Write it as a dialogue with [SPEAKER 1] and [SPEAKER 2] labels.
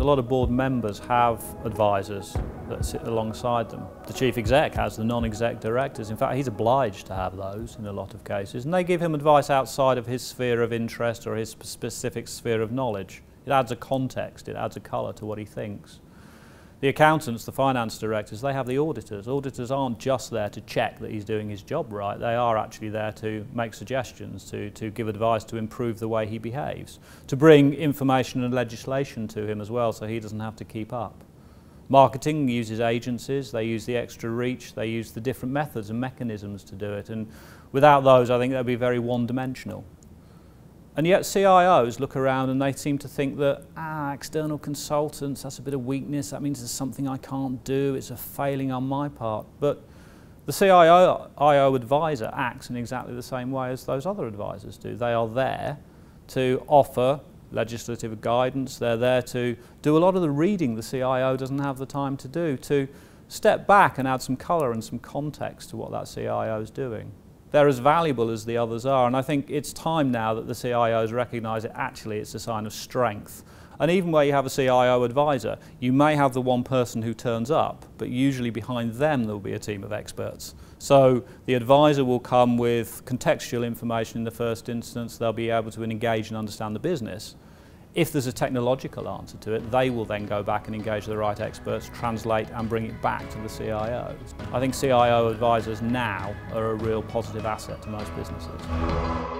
[SPEAKER 1] A lot of board members have advisors that sit alongside them. The chief exec has the non-exec directors. In fact, he's obliged to have those in a lot of cases. And they give him advice outside of his sphere of interest or his specific sphere of knowledge. It adds a context, it adds a colour to what he thinks. The accountants, the finance directors, they have the auditors. Auditors aren't just there to check that he's doing his job right. They are actually there to make suggestions, to, to give advice to improve the way he behaves, to bring information and legislation to him as well so he doesn't have to keep up. Marketing uses agencies, they use the extra reach, they use the different methods and mechanisms to do it. And without those, I think they'd be very one-dimensional. And yet CIOs look around and they seem to think that, ah, external consultants, that's a bit of weakness, that means there's something I can't do, it's a failing on my part. But the CIO IO advisor acts in exactly the same way as those other advisors do. They are there to offer legislative guidance, they're there to do a lot of the reading the CIO doesn't have the time to do, to step back and add some colour and some context to what that CIO is doing they're as valuable as the others are. And I think it's time now that the CIOs recognise it actually it's a sign of strength. And even where you have a CIO advisor, you may have the one person who turns up, but usually behind them there will be a team of experts. So the advisor will come with contextual information in the first instance, they'll be able to engage and understand the business. If there's a technological answer to it, they will then go back and engage the right experts, translate and bring it back to the CIOs. I think CIO advisors now are a real positive asset to most businesses.